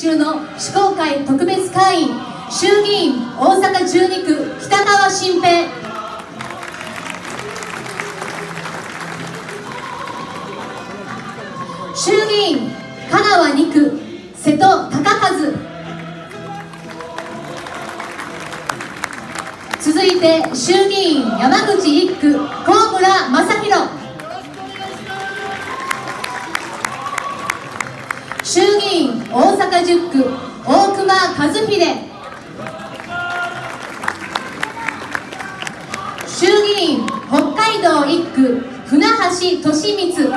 中の施行会特別会員衆議院大阪12区北川新平。衆議院香川2区瀬戸隆和。続いて衆議院山口1区高村正弘。大阪10区大熊和秀。衆議院北海道1区船橋利光。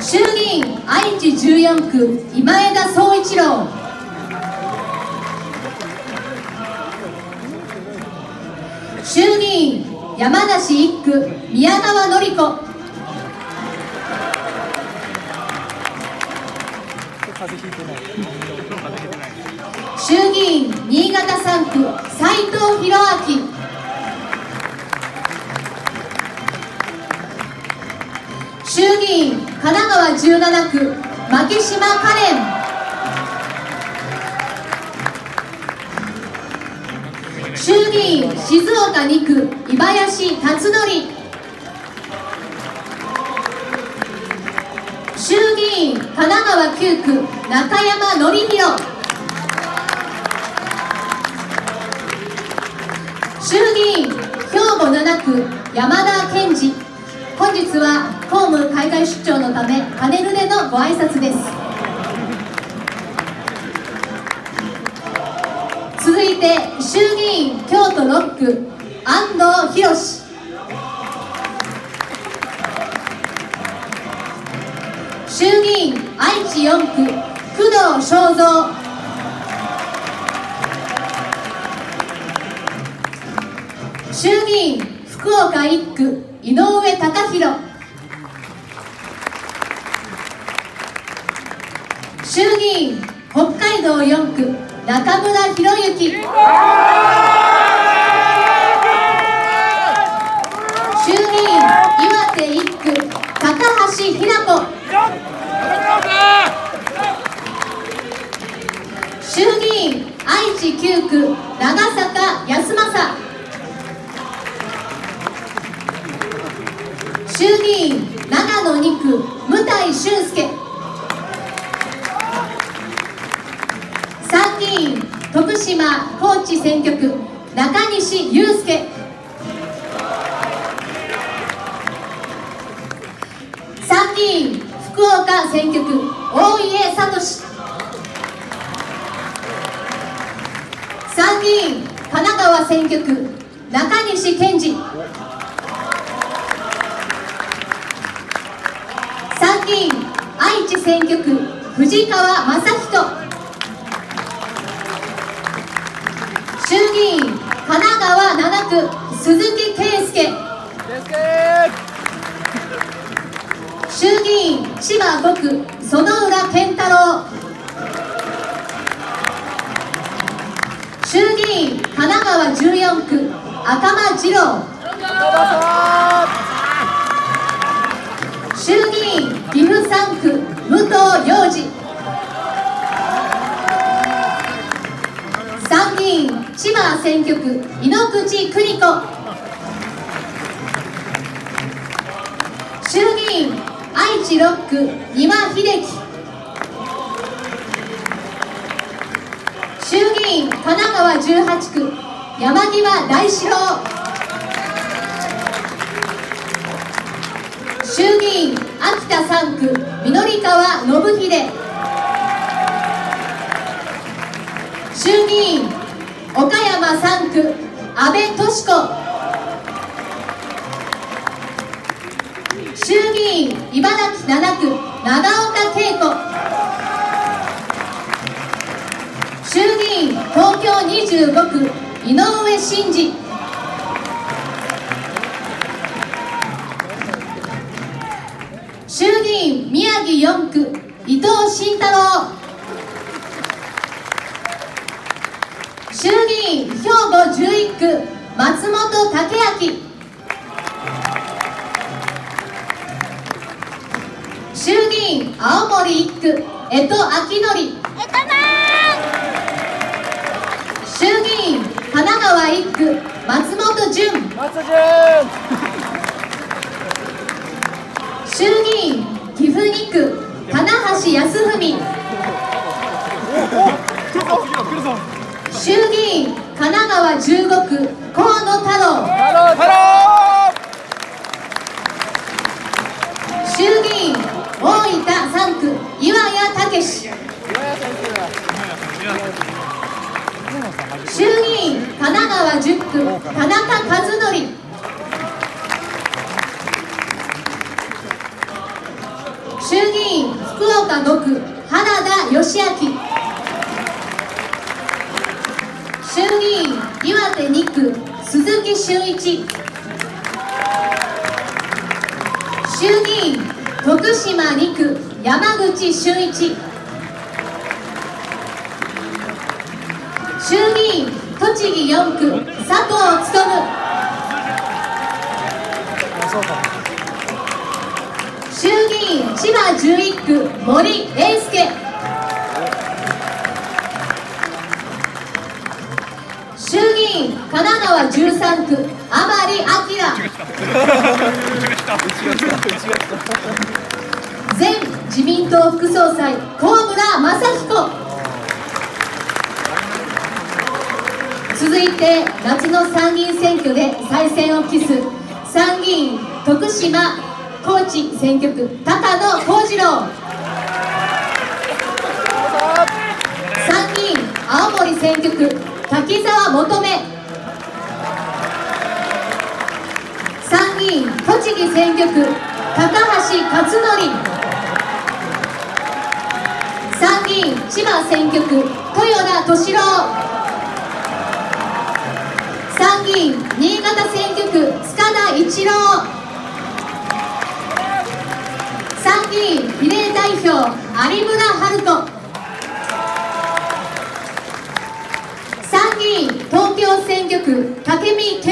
衆議院愛知14区今枝総一郎。衆議院山梨1区宮川典子。衆議院新潟3区斉藤弘明。衆議院神奈川17区牧島カレン衆議院静岡2区井林辰徳。神奈川9区中山典弘。衆議院兵庫7区山田賢治本日は公務海外出張のためパネルでのご挨拶です。続いて衆議院京都6区安藤博愛知4区工藤正三衆議院福岡1区井上貴弘衆議院北海道4区中村博之。衆議院長野2区武井俊介。参議院徳島高知選挙区中西雄介。参議院福岡選挙区大家聡。参議院神奈川選挙区中西健治参議院愛知選挙区藤川正人。衆議院神奈川7区鈴木圭介。衆議院千葉5区園浦健太郎。衆議院神奈川14区赤間次郎。選挙区井ノ口邦子。衆議院愛知6区丹羽秀樹。衆議院神奈川18区山際大志郎。衆議院秋田3区緑川信秀。3区安倍敏子。衆議院茨城7区長岡恵子。衆議院東京25区井上真司。衆議院宮城4区伊藤慎太郎衆議院兵ック松本武明。衆議院青森1区江戸明則。衆議院神奈川1区松本潤。川15区河野太郎。太郎太郎衆議院大分3区岩谷武史。衆議院神奈川10区田中和則。衆議院福岡5区原田義明俊一。衆議院徳島2区山口俊一。衆議院栃木4区佐藤勉衆議院千葉11区森英介。奈川13区甘利明。前自民党副総裁高村正彦。続いて夏の参議院選挙で再選を期す参議院徳島高知選挙区高野幸次郎。参議院青森選挙区滝沢求選挙区高橋克典。参議院千葉選挙区豊田敏郎。参議院新潟選挙区塚田一郎。参議院比例代表有村春子参議院東京選挙区武見敬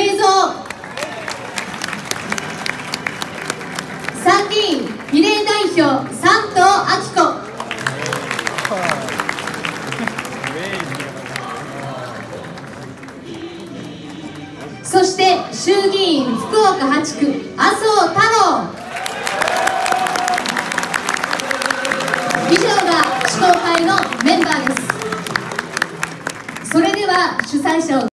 そして衆議院福岡八区麻生太郎。以上が市党会のメンバーです。それでは主催者を